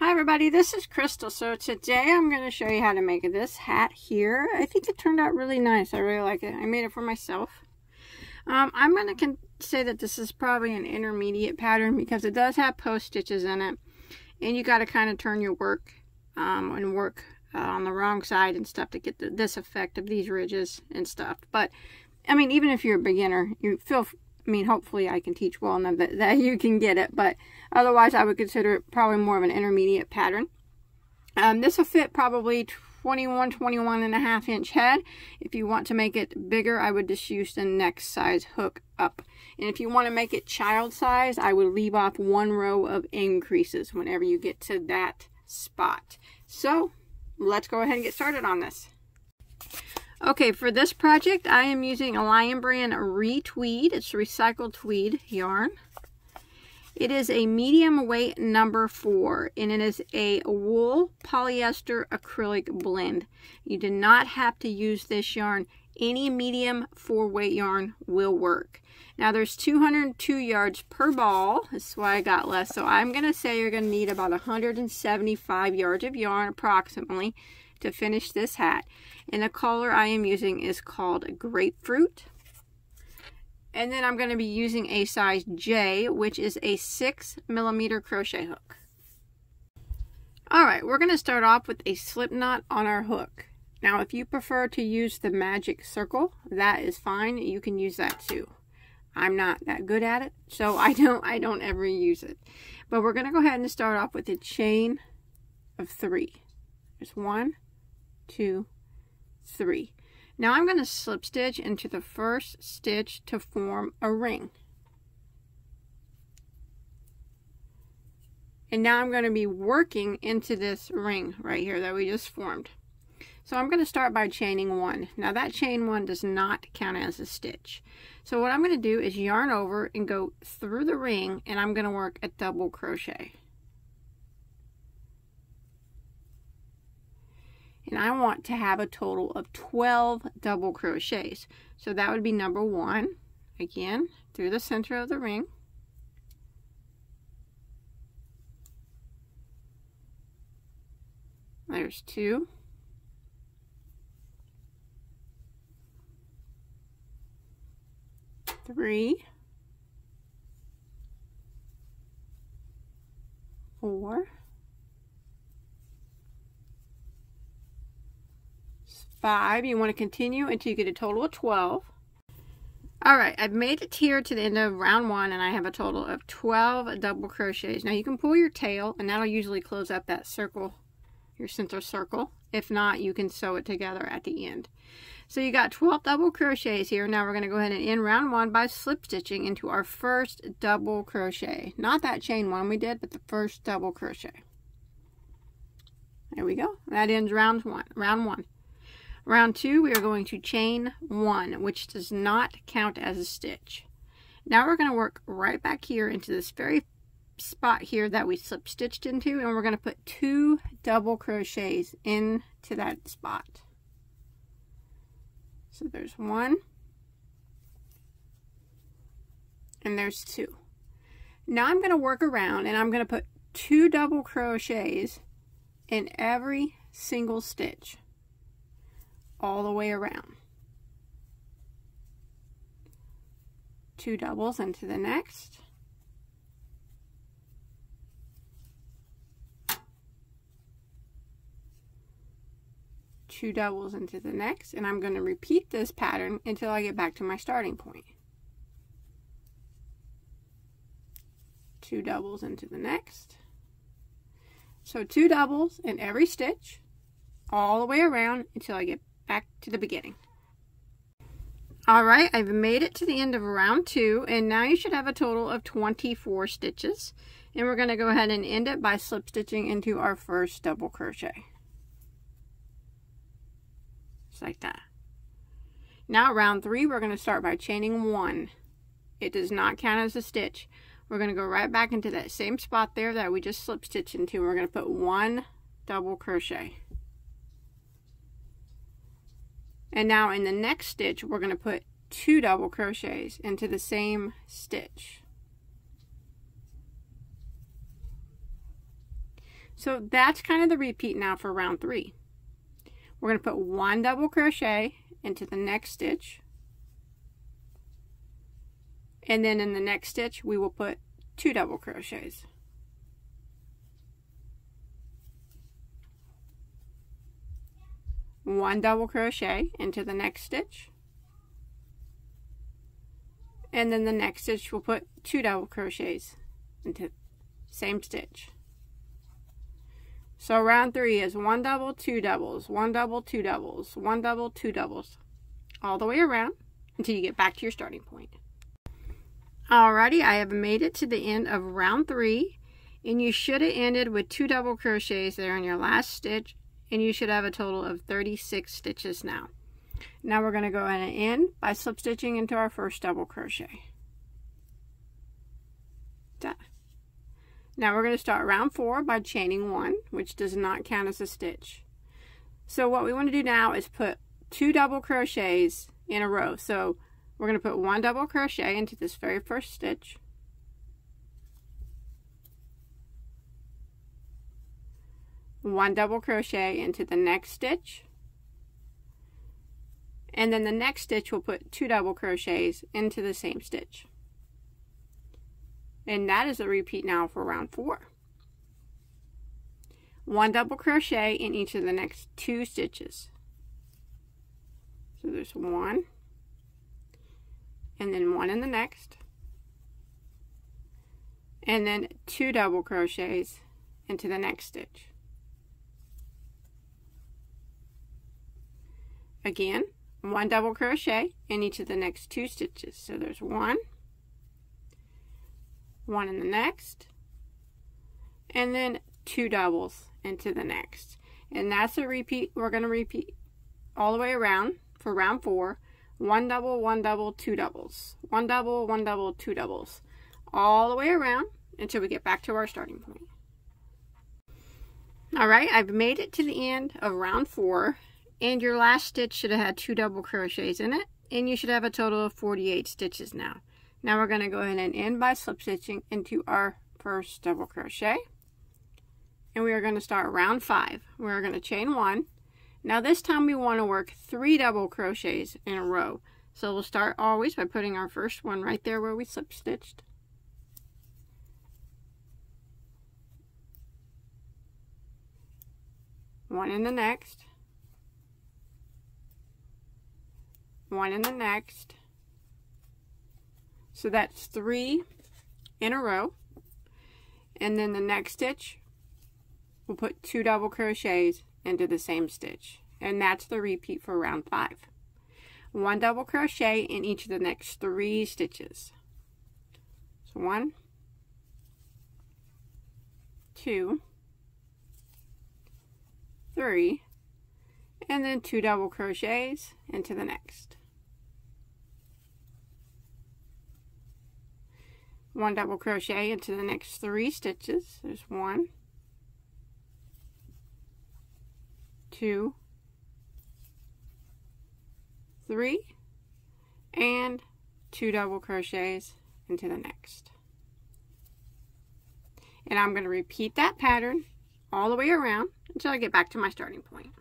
Hi everybody, this is Crystal. So today I'm going to show you how to make this hat here. I think it turned out really nice. I really like it. I made it for myself. Um, I'm going to say that this is probably an intermediate pattern because it does have post stitches in it. And you got to kind of turn your work um, and work uh, on the wrong side and stuff to get the, this effect of these ridges and stuff. But, I mean, even if you're a beginner, you feel I mean, hopefully I can teach well enough that, that you can get it, but otherwise I would consider it probably more of an intermediate pattern. Um, this will fit probably 21, 21 and a half inch head. If you want to make it bigger, I would just use the next size hook up. And if you want to make it child size, I would leave off one row of increases whenever you get to that spot. So let's go ahead and get started on this. Okay, for this project, I am using a Lion Brand Retweed. It's recycled tweed yarn. It is a medium weight number four, and it is a wool polyester acrylic blend. You do not have to use this yarn. Any medium four weight yarn will work. Now there's 202 yards per ball. That's why I got less. So I'm going to say you're going to need about 175 yards of yarn approximately to finish this hat. And the color I am using is called Grapefruit. And then I'm going to be using a size J, which is a 6 millimeter crochet hook. Alright, we're going to start off with a slip knot on our hook. Now, if you prefer to use the magic circle, that is fine. You can use that too. I'm not that good at it, so I don't I don't ever use it. But we're going to go ahead and start off with a chain of three. There's one, two, three. Now I'm going to slip stitch into the first stitch to form a ring. And now I'm going to be working into this ring right here that we just formed. So I'm going to start by chaining one. Now that chain one does not count as a stitch. So what I'm going to do is yarn over and go through the ring and I'm going to work a double crochet. And I want to have a total of 12 double crochets. So that would be number one, again, through the center of the ring. There's two. Three. Four. Five. You want to continue until you get a total of 12. Alright, I've made it here to the end of round one and I have a total of 12 double crochets. Now you can pull your tail and that'll usually close up that circle, your center circle. If not, you can sew it together at the end. So you got 12 double crochets here. Now we're going to go ahead and end round one by slip stitching into our first double crochet. Not that chain one we did, but the first double crochet. There we go. That ends round one. Round one. Round two, we are going to chain one, which does not count as a stitch. Now we're going to work right back here into this very spot here that we slip stitched into, and we're going to put two double crochets into that spot. So there's one, and there's two. Now I'm going to work around, and I'm going to put two double crochets in every single stitch all the way around. Two doubles into the next. Two doubles into the next, and I'm going to repeat this pattern until I get back to my starting point. Two doubles into the next. So two doubles in every stitch all the way around until I get back to the beginning. Alright, I've made it to the end of round two, and now you should have a total of 24 stitches. And we're going to go ahead and end it by slip stitching into our first double crochet. Just like that. Now round three, we're going to start by chaining one. It does not count as a stitch. We're going to go right back into that same spot there that we just slip stitched into. We're going to put one double crochet. And now in the next stitch, we're going to put two double crochets into the same stitch. So that's kind of the repeat now for round three. We're going to put one double crochet into the next stitch. And then in the next stitch, we will put two double crochets. One double crochet into the next stitch. And then the next stitch, we'll put two double crochets into same stitch. So round three is one double, two doubles, one double, two doubles, one double, two doubles, all the way around until you get back to your starting point. Alrighty, I have made it to the end of round three, and you should have ended with two double crochets there in your last stitch, and you should have a total of 36 stitches now. Now we're going to go ahead and end by slip stitching into our first double crochet. Done. Now we're going to start round four by chaining one, which does not count as a stitch. So what we want to do now is put two double crochets in a row. So we're going to put one double crochet into this very first stitch. One double crochet into the next stitch. And then the next stitch we'll put two double crochets into the same stitch. And that is a repeat now for round four. One double crochet in each of the next two stitches. So there's one, and then one in the next, and then two double crochets into the next stitch. Again, one double crochet in each of the next two stitches. So there's one, one in the next, and then two doubles into the next. And that's a repeat. We're going to repeat all the way around for round four. One double, one double, two doubles. One double, one double, two doubles. All the way around until we get back to our starting point. Alright, I've made it to the end of round four. And your last stitch should have had two double crochets in it. And you should have a total of 48 stitches now. Now we're going to go ahead and end by slip stitching into our first double crochet. And we are going to start round five. We're going to chain one. Now this time we want to work three double crochets in a row. So we'll start always by putting our first one right there where we slip stitched. One in the next. One in the next. So that's three in a row. And then the next stitch, we'll put two double crochets into the same stitch. And that's the repeat for round five. One double crochet in each of the next three stitches. So one, two, three, and then two double crochets into the next. One double crochet into the next three stitches. There's one two three and two double crochets into the next. And I'm going to repeat that pattern all the way around until I get back to my starting point.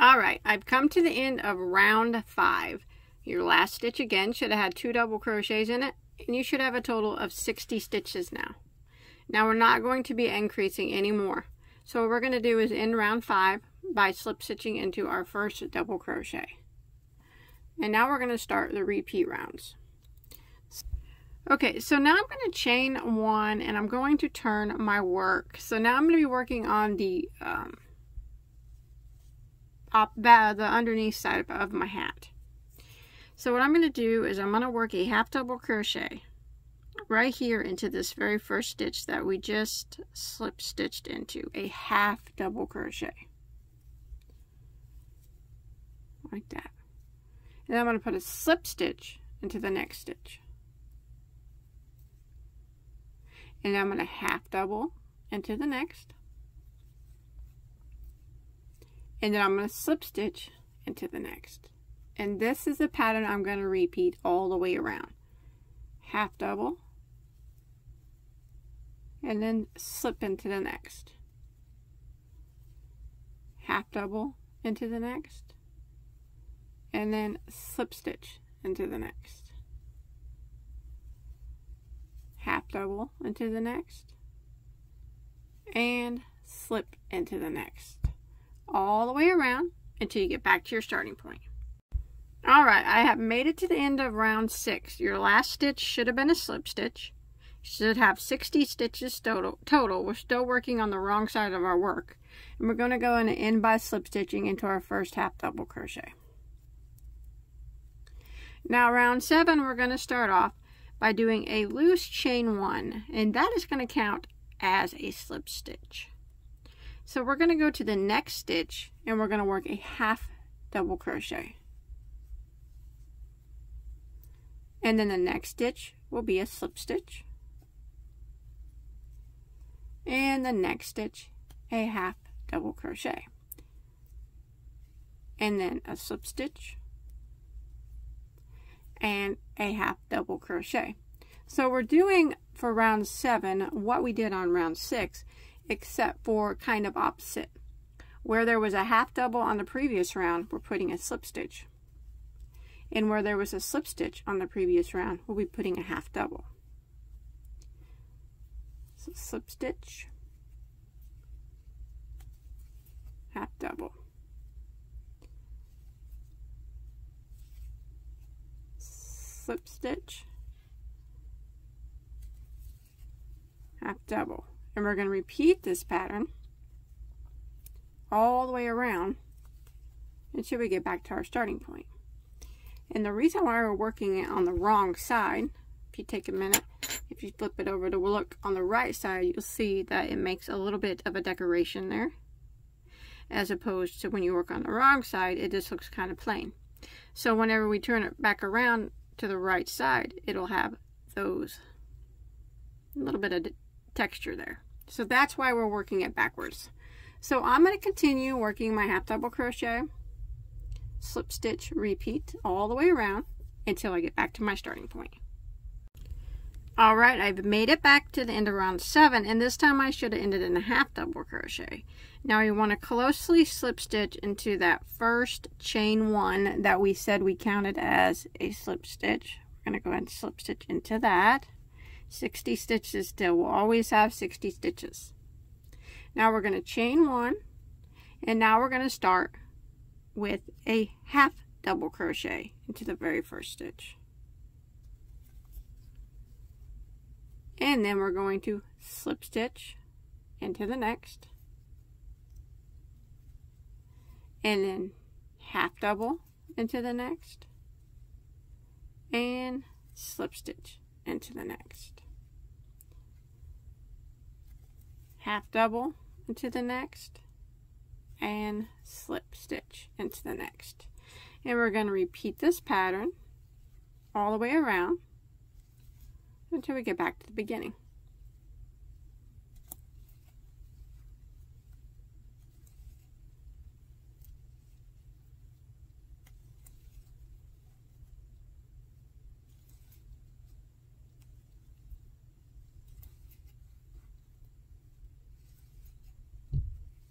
Alright I've come to the end of round five. Your last stitch again should have had two double crochets in it and you should have a total of 60 stitches now. Now we're not going to be increasing anymore. So what we're going to do is end round 5 by slip stitching into our first double crochet. And now we're going to start the repeat rounds. Okay, so now I'm going to chain one and I'm going to turn my work. So now I'm going to be working on the um, up, the underneath side of my hat. So what I'm going to do is I'm going to work a half double crochet right here into this very first stitch that we just slip stitched into a half double crochet. Like that. And I'm going to put a slip stitch into the next stitch. And I'm going to half double into the next. And then I'm going to slip stitch into the next and this is a pattern I'm going to repeat all the way around. Half double. And then slip into the next. Half double into the next. And then slip stitch into the next. Half double into the next. And slip into the next. All the way around until you get back to your starting point all right I have made it to the end of round six your last stitch should have been a slip stitch You should have 60 stitches total. total. We're still working on the wrong side of our work. And we're going to go in and end by slip stitching into our first half double crochet. Now round seven, we're going to start off by doing a loose chain one. And that is going to count as a slip stitch. So we're going to go to the next stitch and we're going to work a half double crochet. And then the next stitch will be a slip stitch. And the next stitch a half double crochet. And then a slip stitch and a half double crochet. So we're doing for round seven what we did on round six except for kind of opposite. Where there was a half double on the previous round we're putting a slip stitch and where there was a slip stitch on the previous round we'll be putting a half double so slip stitch, half double. Slip stitch, half double. And we're going to repeat this pattern all the way around until we get back to our starting point. And the reason why we're working it on the wrong side, if you take a minute if you flip it over to look on the right side, you'll see that it makes a little bit of a decoration there. As opposed to when you work on the wrong side, it just looks kind of plain. So whenever we turn it back around to the right side, it'll have those a little bit of texture there. So that's why we're working it backwards. So I'm going to continue working my half double crochet, slip stitch, repeat all the way around until I get back to my starting point. All right, I've made it back to the end of round seven, and this time I should have ended in a half double crochet. Now you want to closely slip stitch into that first chain one that we said we counted as a slip stitch. We're going to go ahead and slip stitch into that. 60 stitches still. We'll always have 60 stitches. Now we're going to chain one, and now we're going to start with a half double crochet into the very first stitch. and then we're going to slip stitch into the next. And then half double into the next. And slip stitch into the next. Half double into the next and slip stitch into the next and we're going to repeat this pattern all the way around until we get back to the beginning.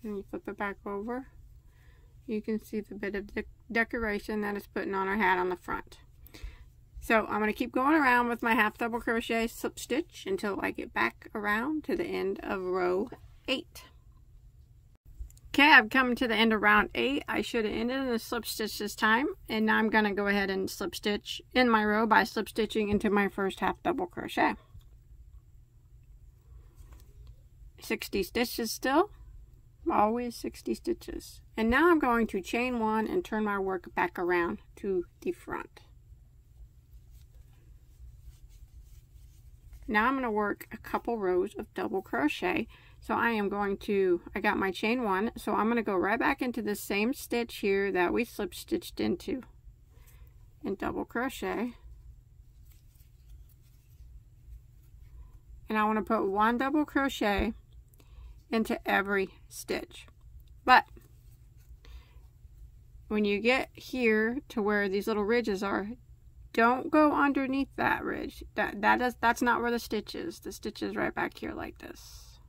And you flip it back over you can see the bit of de decoration that is putting on our hat on the front so I'm going to keep going around with my half double crochet slip stitch until I get back around to the end of row 8. Okay, I've come to the end of round 8. I should have ended in a slip stitch this time. And now I'm going to go ahead and slip stitch in my row by slip stitching into my first half double crochet. 60 stitches still. Always 60 stitches. And now I'm going to chain one and turn my work back around to the front. Now I'm going to work a couple rows of double crochet. So I am going to, I got my chain one, so I'm going to go right back into the same stitch here that we slip stitched into and double crochet. And I want to put one double crochet into every stitch. But when you get here to where these little ridges are, don't go underneath that ridge. That that is that's not where the stitch is. The stitch is right back here like this.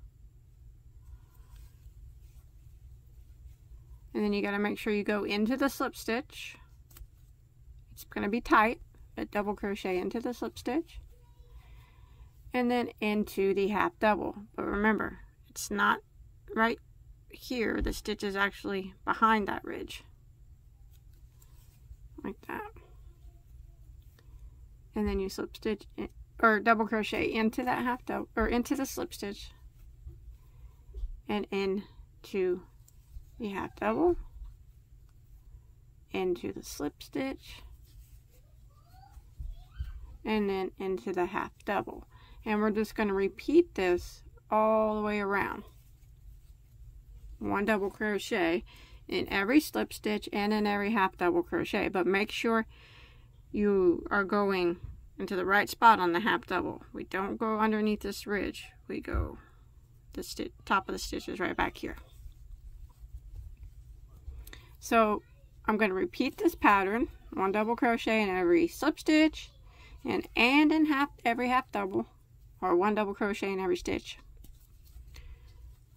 And then you got to make sure you go into the slip stitch. It's going to be tight, but double crochet into the slip stitch. And then into the half double. But remember, it's not right here. The stitch is actually behind that ridge. Like that and then you slip stitch in, or double crochet into that half double or into the slip stitch and into the half double into the slip stitch and then into the half double and we're just going to repeat this all the way around one double crochet in every slip stitch and in every half double crochet but make sure you are going into the right spot on the half double. We don't go underneath this ridge. We go the top of the stitches right back here. So I'm going to repeat this pattern, one double crochet in every slip stitch and and in half every half double or one double crochet in every stitch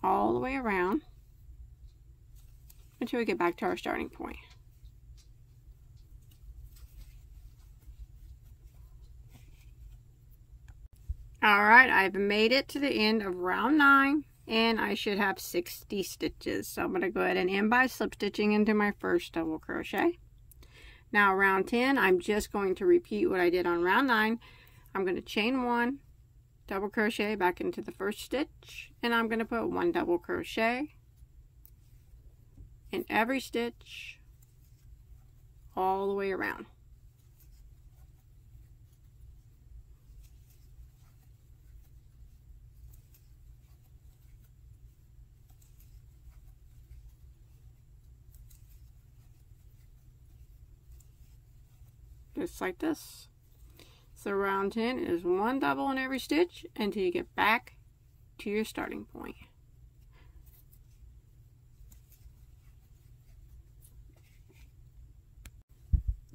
all the way around until we get back to our starting point. Alright, I've made it to the end of round 9 and I should have 60 stitches. So I'm going to go ahead and end by slip stitching into my first double crochet. Now round 10, I'm just going to repeat what I did on round 9. I'm going to chain 1, double crochet back into the first stitch, and I'm going to put one double crochet in every stitch all the way around. just like this. So round 10 is one double in every stitch until you get back to your starting point.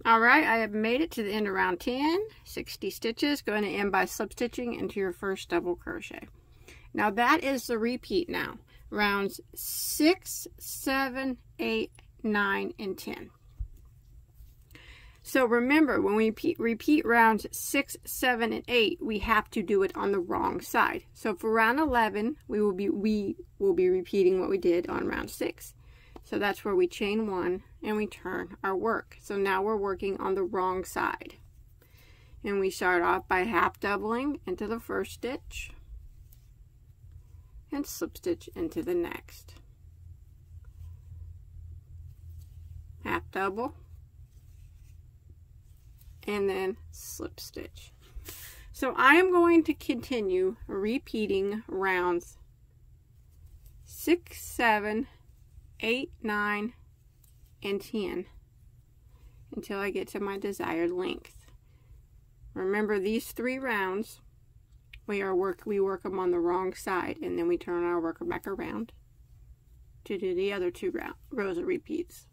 Alright, I have made it to the end of round 10, 60 stitches, going to end by slip stitching into your first double crochet. Now that is the repeat now. Rounds 6, 7, 8, 9, and 10. So remember, when we repeat, rounds 6, 7, and 8, we have to do it on the wrong side. So for round 11, we will be we will be repeating what we did on round 6. So that's where we chain 1 and we turn our work. So now we're working on the wrong side. And we start off by half doubling into the first stitch and slip stitch into the next. Half double and then slip stitch. So I am going to continue repeating rounds 6, 7, 8, 9, and 10 until I get to my desired length. Remember these three rounds we are work we work them on the wrong side and then we turn our worker back around to do the other two rows of repeats.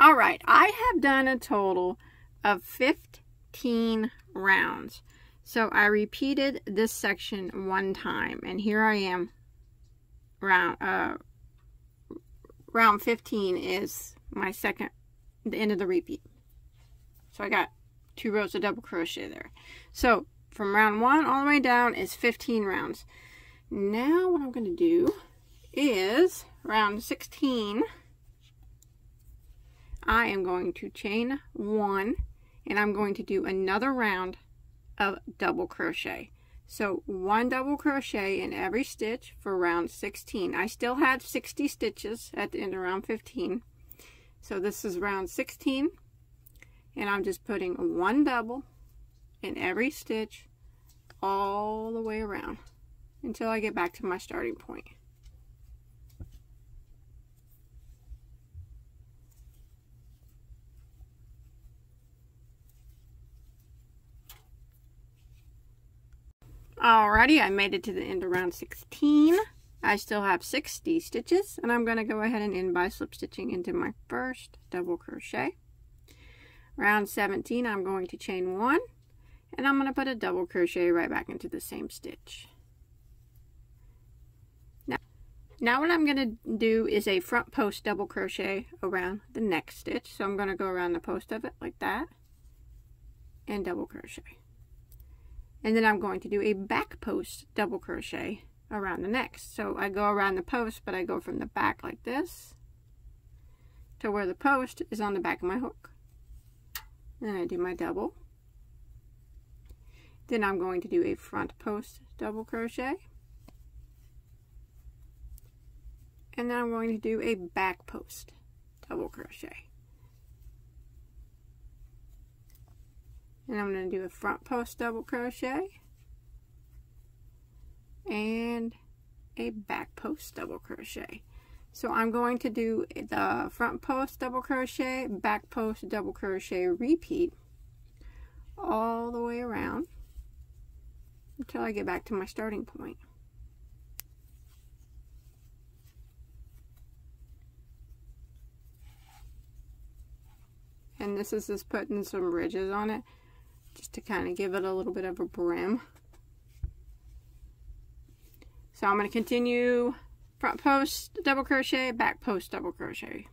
All right, I have done a total of 15 rounds. So I repeated this section one time, and here I am. Round uh, round 15 is my second, the end of the repeat. So I got two rows of double crochet there. So from round one all the way down is 15 rounds. Now what I'm going to do is round 16 I am going to chain one and I'm going to do another round of double crochet. So one double crochet in every stitch for round 16. I still had 60 stitches at the end of round 15. So this is round 16 and I'm just putting one double in every stitch all the way around until I get back to my starting point. Alrighty, I made it to the end of round 16. I still have 60 stitches and I'm going to go ahead and end by slip stitching into my first double crochet. Round 17 I'm going to chain one and I'm going to put a double crochet right back into the same stitch. Now, now what I'm going to do is a front post double crochet around the next stitch. So I'm going to go around the post of it like that and double crochet. And then I'm going to do a back post double crochet around the next. So I go around the post, but I go from the back like this to where the post is on the back of my hook. Then I do my double. Then I'm going to do a front post double crochet. And then I'm going to do a back post double crochet. And I'm going to do a front post double crochet and a back post double crochet. So I'm going to do the front post double crochet, back post double crochet repeat all the way around until I get back to my starting point. And this is just putting some ridges on it just to kind of give it a little bit of a brim. So I'm going to continue front post double crochet, back post double crochet.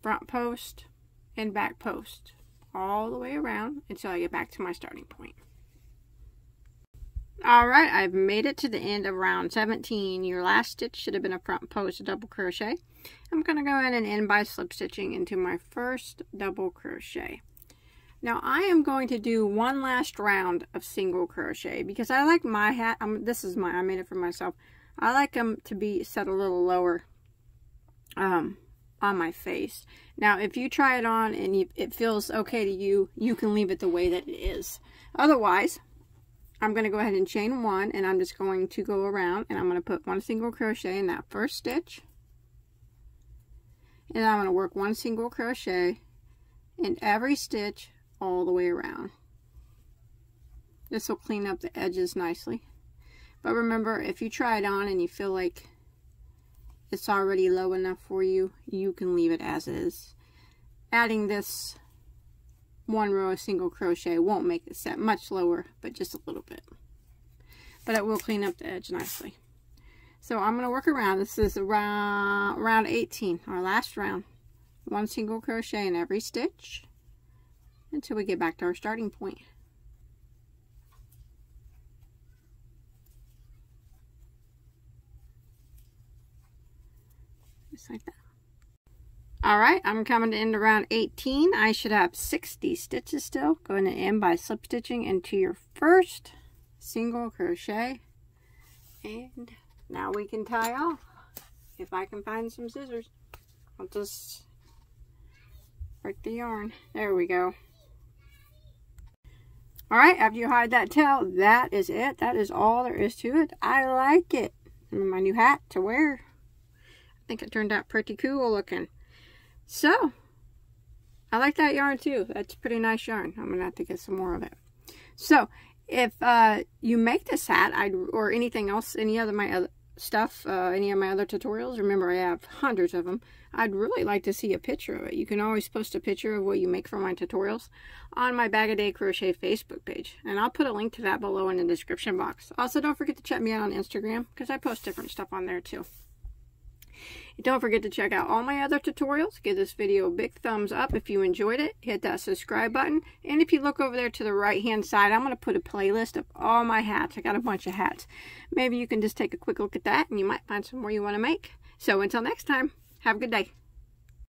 Front post and back post all the way around until I get back to my starting point. Alright, I've made it to the end of round 17. Your last stitch should have been a front post double crochet. I'm going to go ahead and end by slip stitching into my first double crochet. Now I am going to do one last round of single crochet because I like my hat, um, this is my, I made it for myself. I like them to be set a little lower um, on my face. Now if you try it on and you, it feels okay to you, you can leave it the way that it is. Otherwise, I'm going to go ahead and chain one and I'm just going to go around and I'm going to put one single crochet in that first stitch. And I'm going to work one single crochet in every stitch all the way around. This will clean up the edges nicely. But remember, if you try it on and you feel like it's already low enough for you, you can leave it as is. Adding this one row of single crochet won't make it set much lower, but just a little bit. But it will clean up the edge nicely. So I'm going to work around. This is around round 18, our last round. One single crochet in every stitch until we get back to our starting point. Just like that. Alright, I'm coming to end around 18. I should have 60 stitches still. Going to end by slip stitching into your first single crochet. And now we can tie off. If I can find some scissors, I'll just break the yarn. There we go. Alright, after you hide that tail, that is it. That is all there is to it. I like it. My new hat to wear. I think it turned out pretty cool looking. So, I like that yarn too. That's pretty nice yarn. I'm going to have to get some more of it. So, if uh, you make this hat I'd, or anything else, any other my other stuff, uh, any of my other tutorials, remember I have hundreds of them, I'd really like to see a picture of it. You can always post a picture of what you make for my tutorials on my Bag-O-Day Crochet Facebook page. And I'll put a link to that below in the description box. Also, don't forget to check me out on Instagram because I post different stuff on there too. Don't forget to check out all my other tutorials. Give this video a big thumbs up if you enjoyed it. Hit that subscribe button. And if you look over there to the right hand side, I'm going to put a playlist of all my hats. I got a bunch of hats. Maybe you can just take a quick look at that and you might find some more you want to make. So until next time, have a good day.